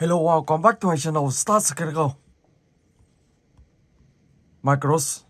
Hello, welcome back to my channel Start Skeleton. Micros.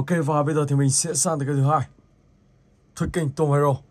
Ok, và bây giờ thì mình sẽ sang tới cái thứ hai. Thuyết kênh Tom Hero.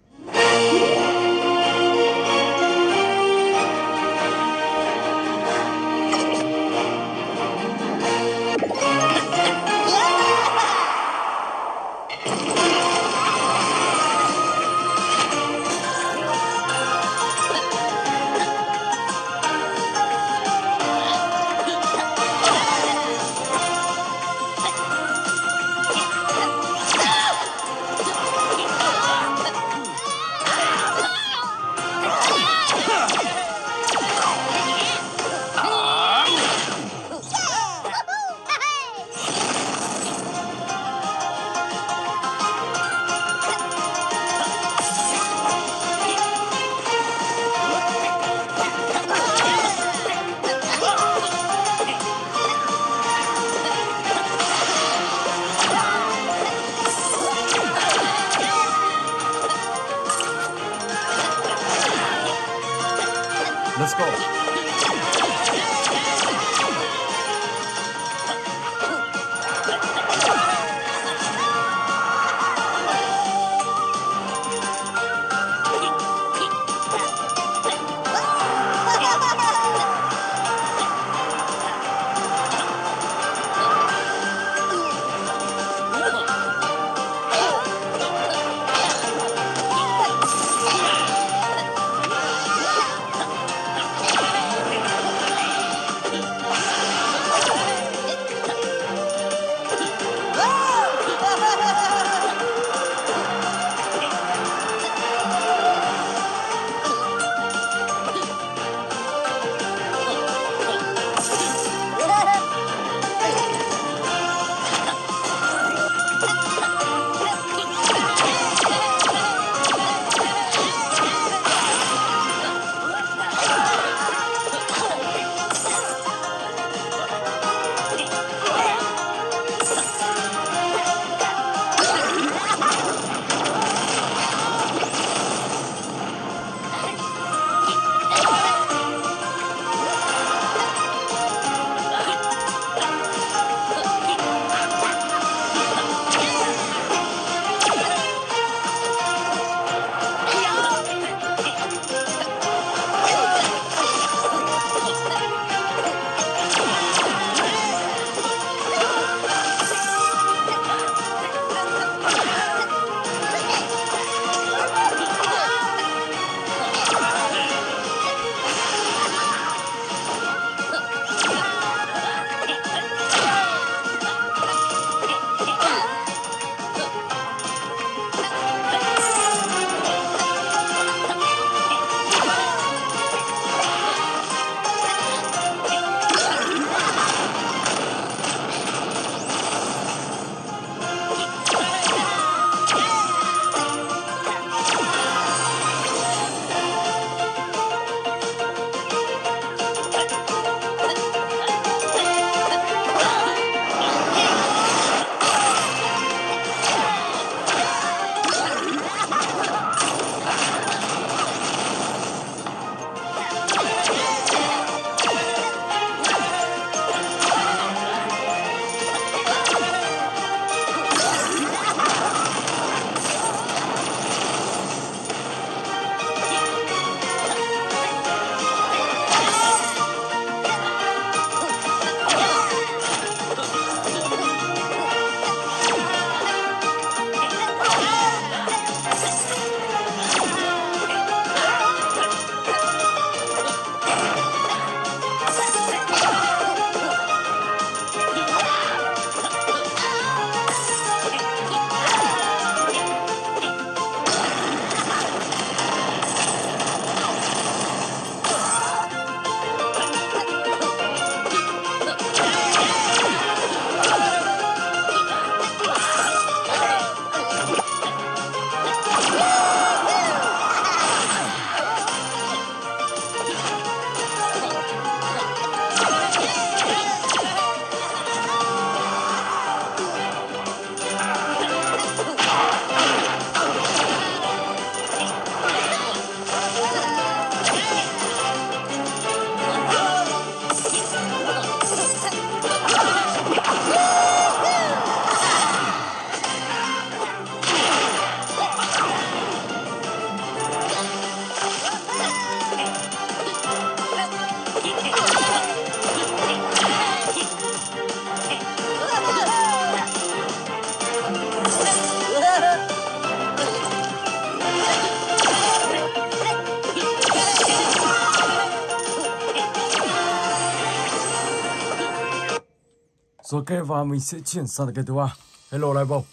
Ok và mình sẽ chuyển sang cái thứ ba. Hello live bầu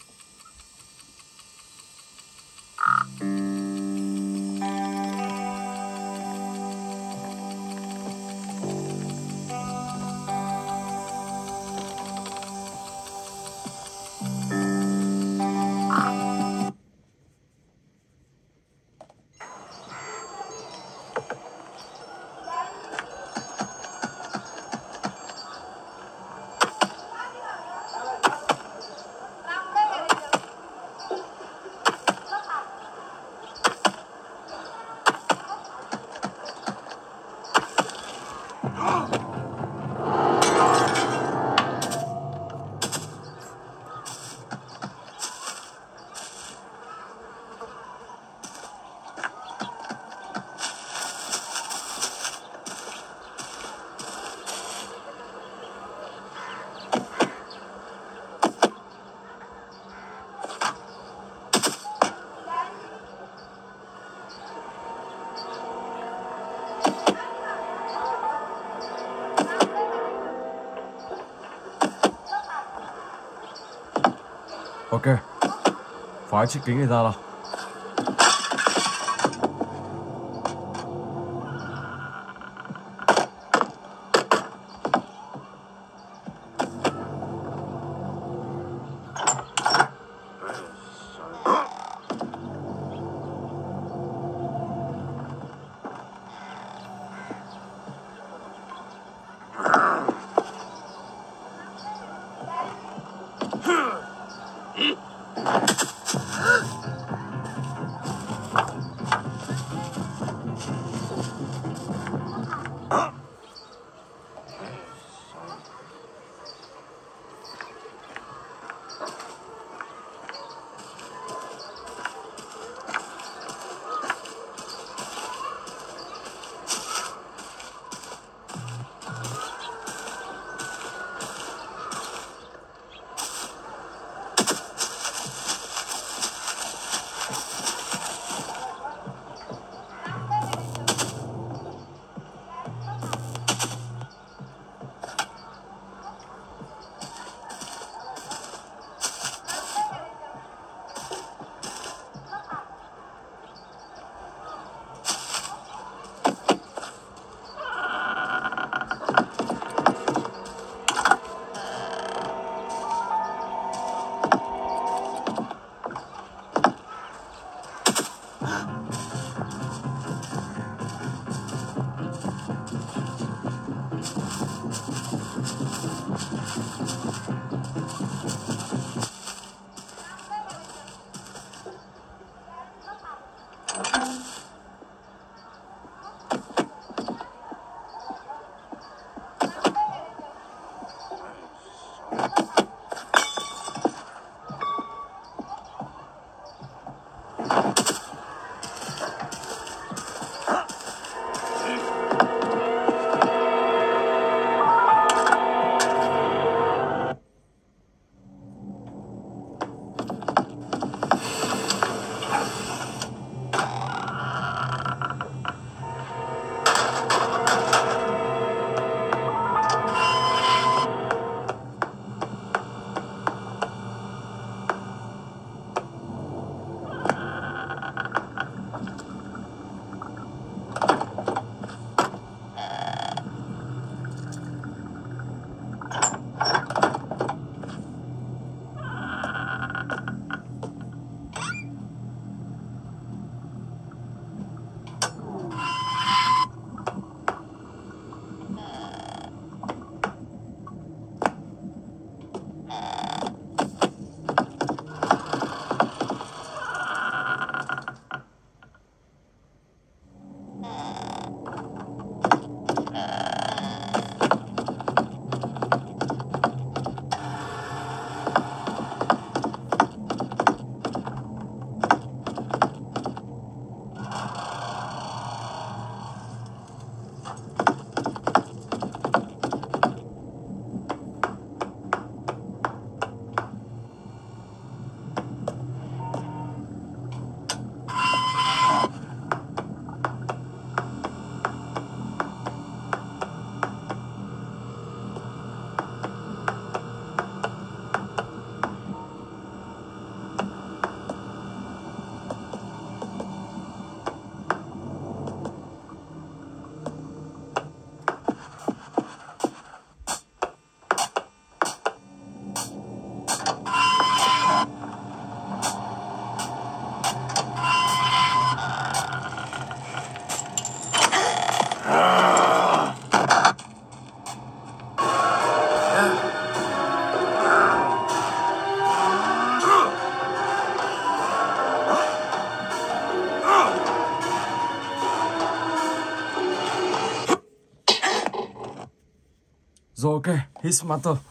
phái chiếc kính này ra nào ok, hit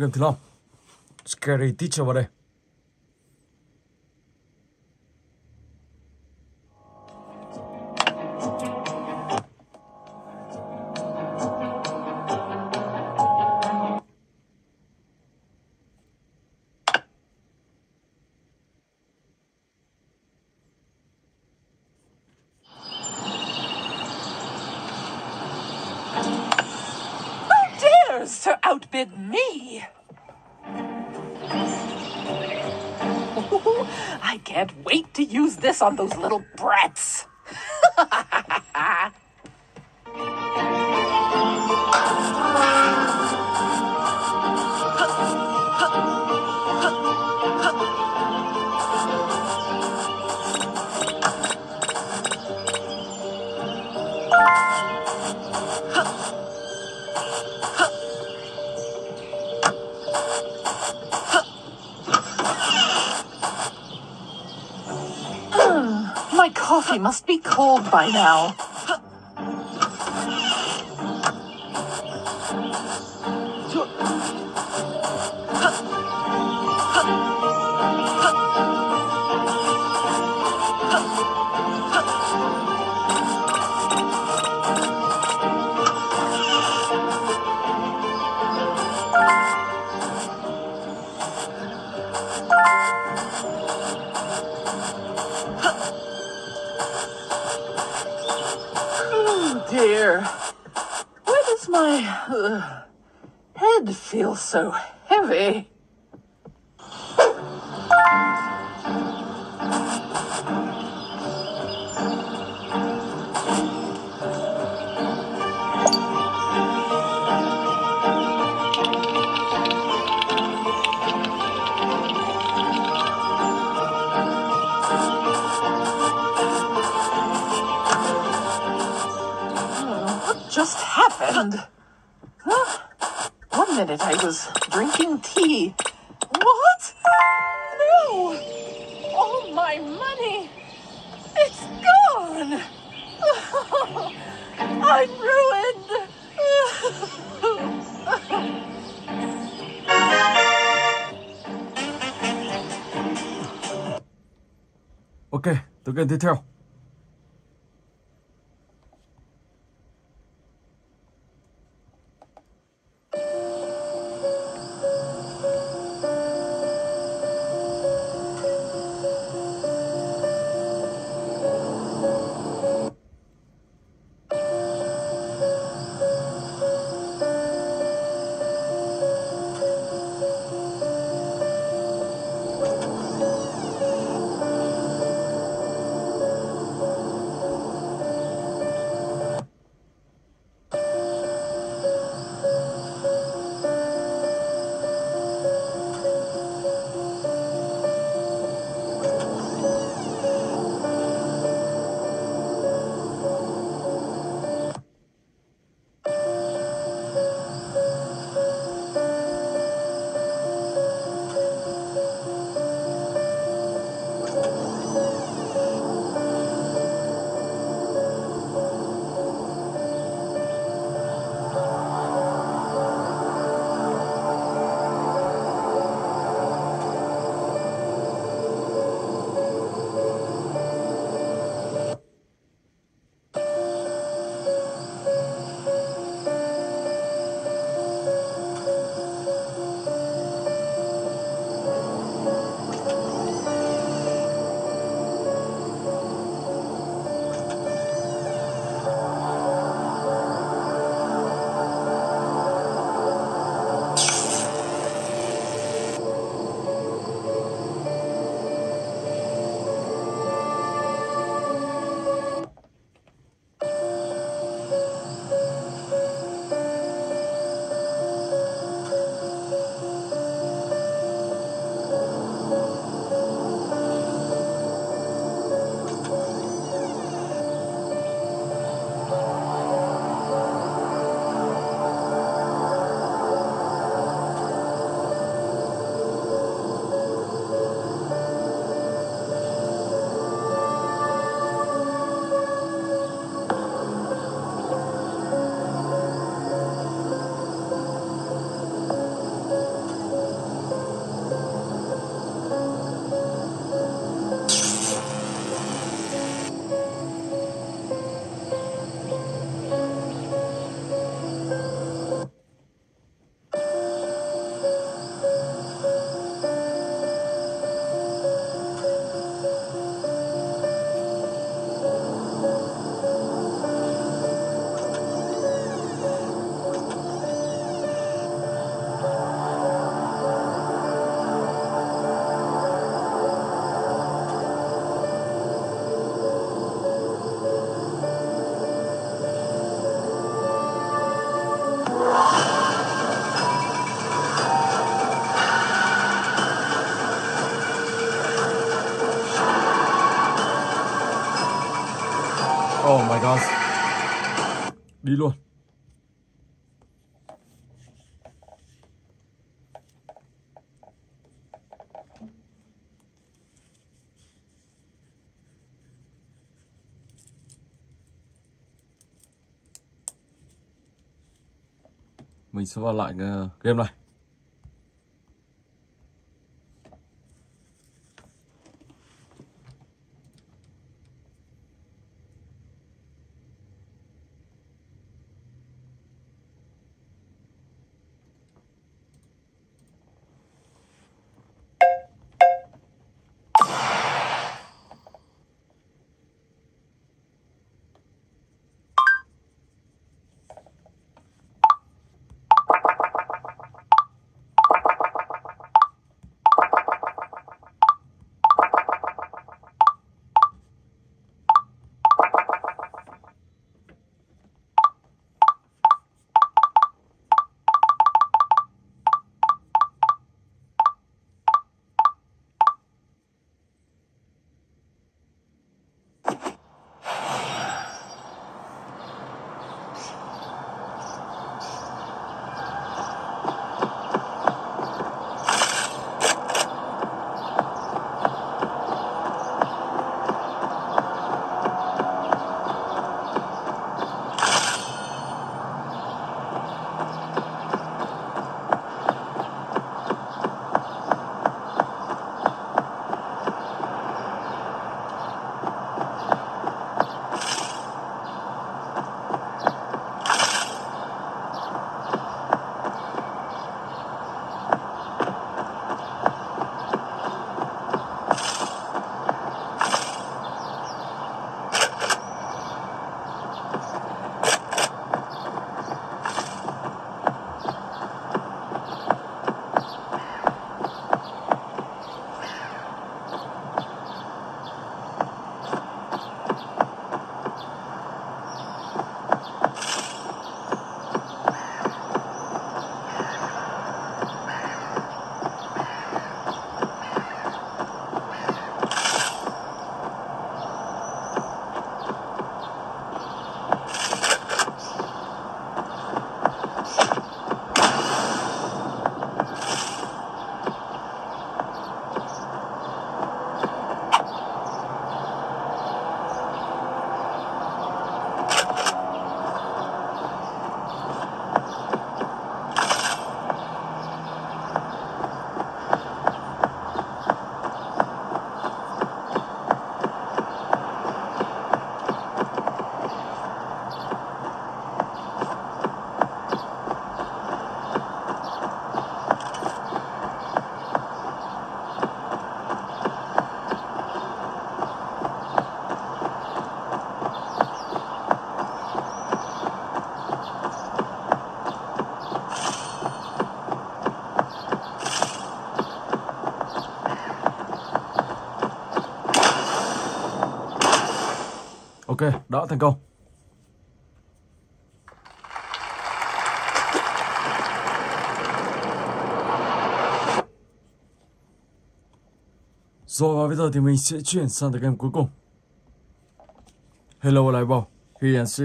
game thứ năm Scary Teacher vào đây. Dares to outbid me? I can't wait to use this on those little brats. coffee must be cold by now. Dear. Why does my uh, head feel so heavy? One minute I was drinking tea. What? No! All my money! It's gone! I'm ruined! Ok, tựa game tiếp. Sẽ vào lại ờ, game này. Đó thành công. Rồi và bây giờ thì mình sẽ chuyển sang tới game cuối cùng. Hello Live Ball, He and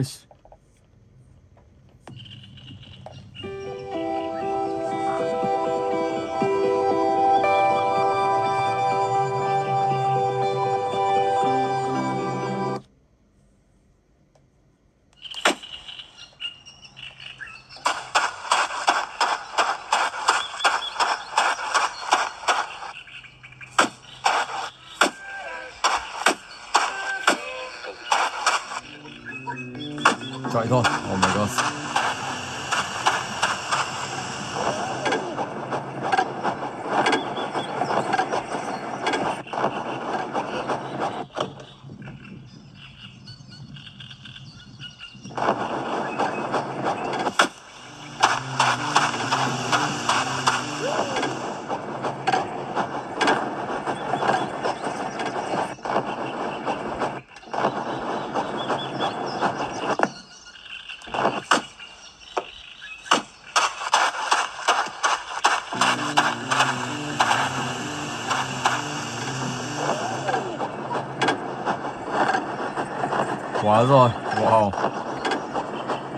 quá rồi. Wow.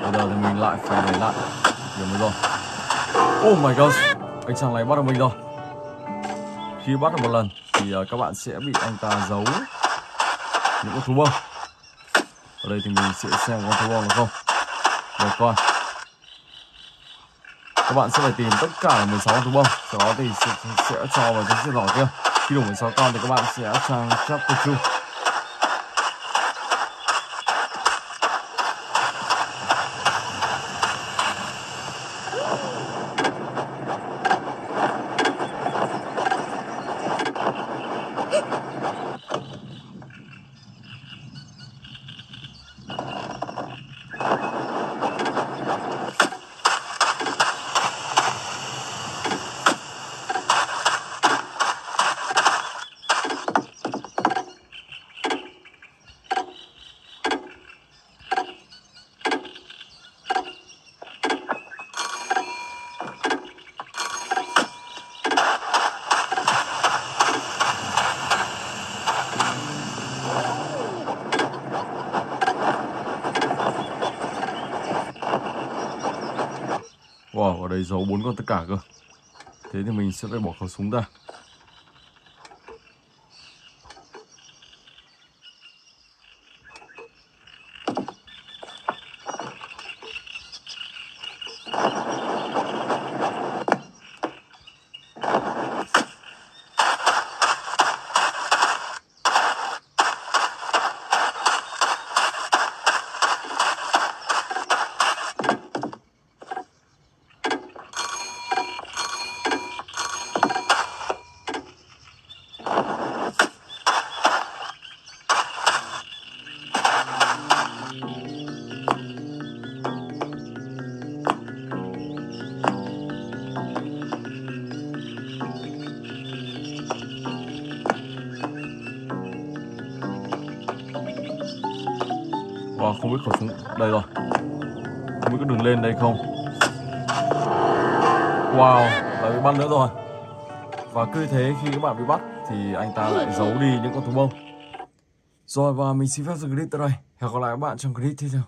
Bây giờ thì mình lại phải lấy lại. Điểm rồi. Oh my god. Anh chàng này bắt được mình rồi. Khi bắt được một lần thì à, các bạn sẽ bị anh ta giấu những con thú bông. Ở đây thì mình sẽ xem con thú bông được không. Được coi các bạn sẽ phải tìm tất cả 16 con thú bông. Sau đó thì sẽ, sẽ cho vào cái chiếc giỏ kia. Khi đủ 16 con thì các bạn sẽ sang chapter 2 Đấy giấu bốn con tất cả cơ. Thế thì mình sẽ phải bỏ khẩu súng ra. Cứ thế khi các bạn bị bắt thì anh ta lại giấu đi những con thú bông. Rồi và mình xin phép dừng clip tại đây. Hẹn gặp lại các bạn trong clip tiếp theo.